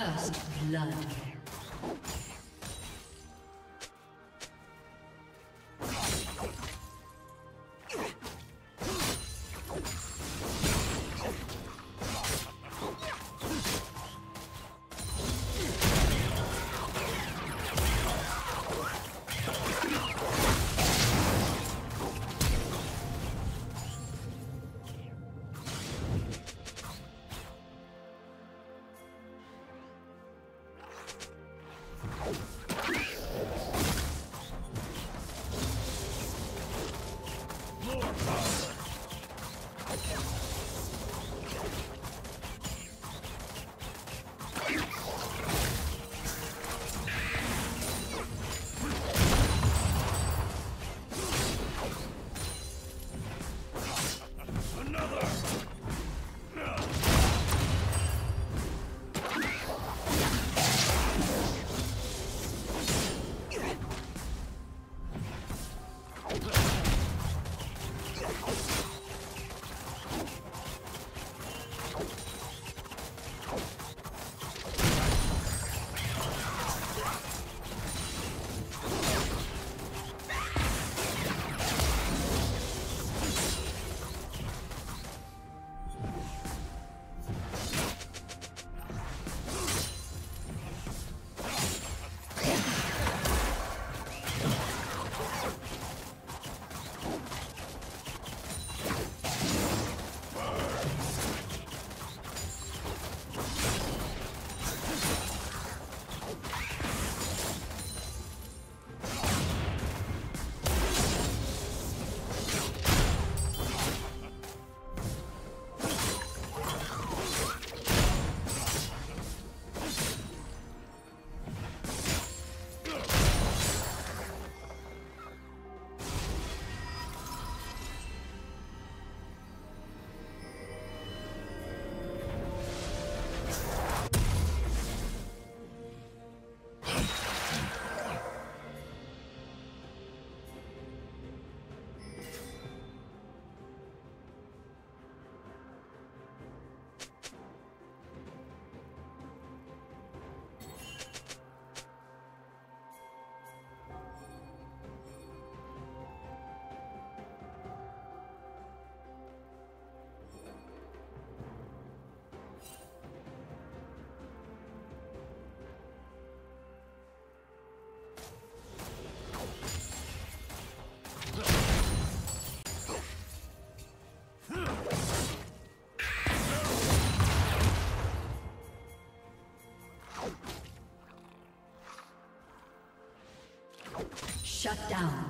First blood. Shut down.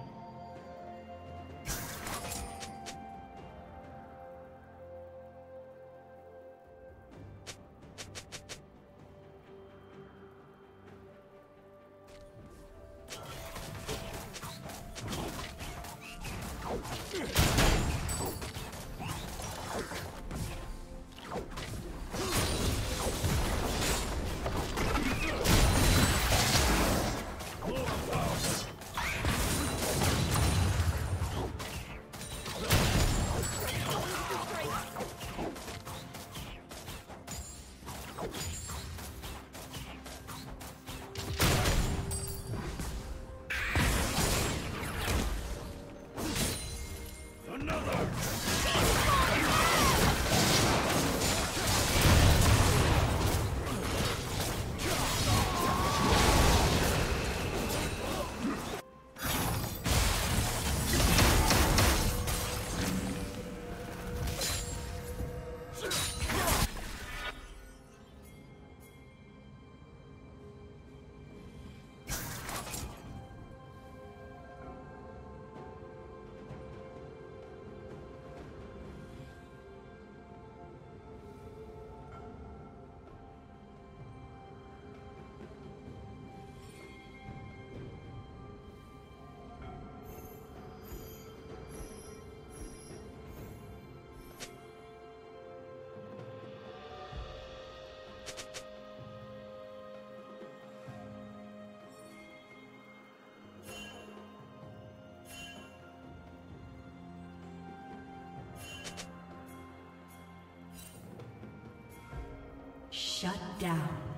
Shut down.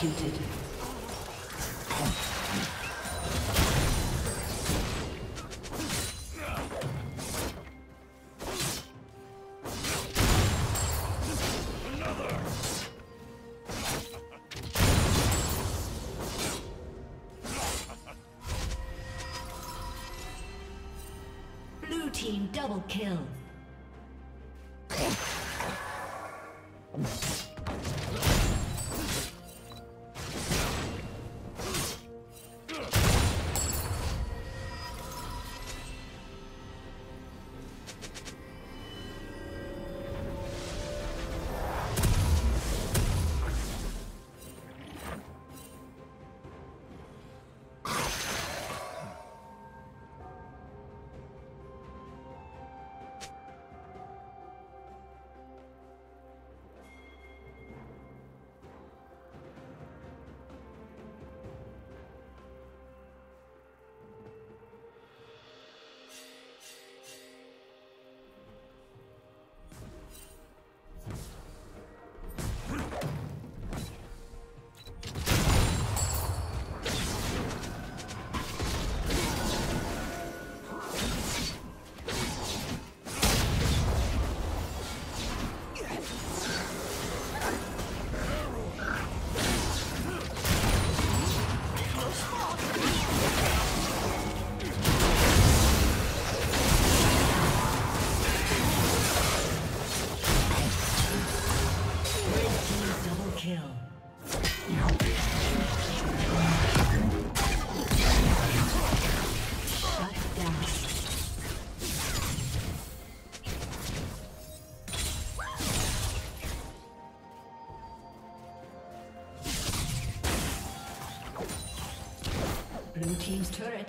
Executed.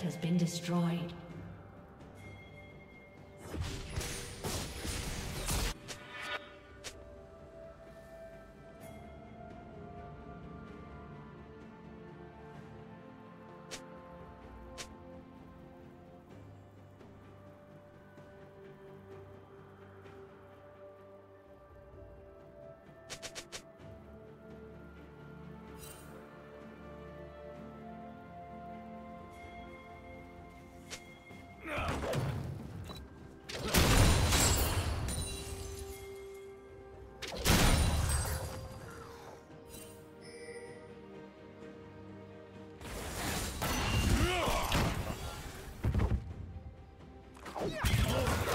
Has been destroyed. Lord.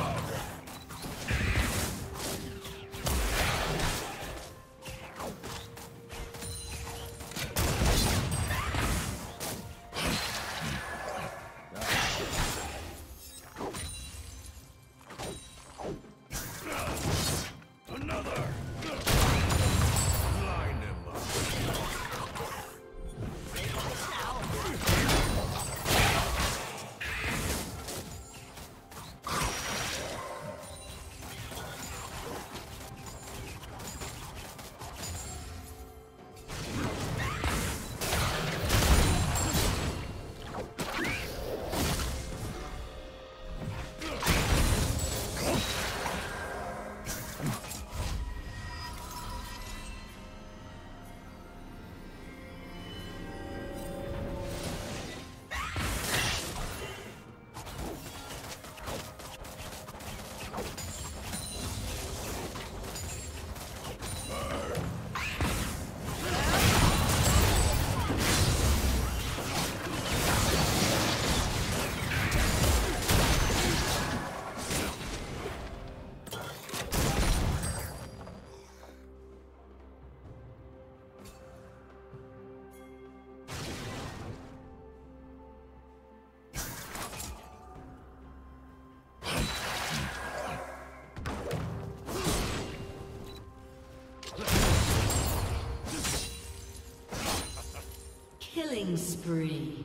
Spree.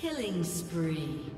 Killing spree.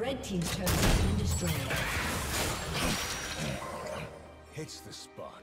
Red Team's turret has been destroyed. Hits the spot.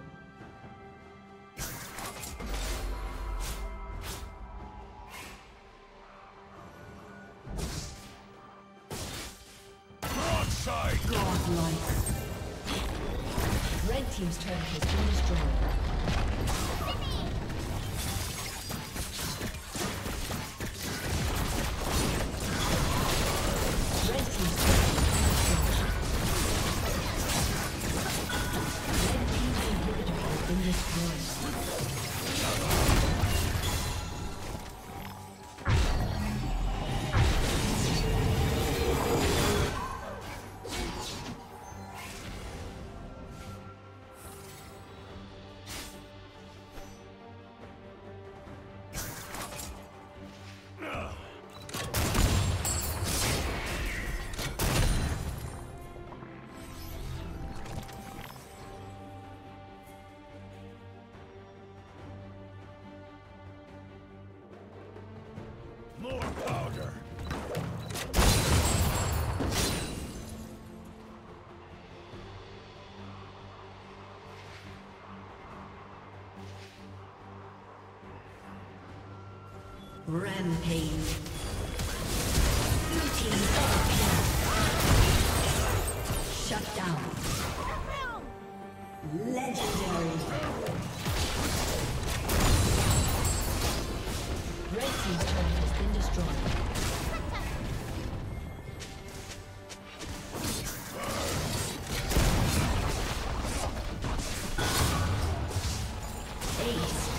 Rampage. Team. Shut down. Legendary. Red team's turret has been destroyed. Ace.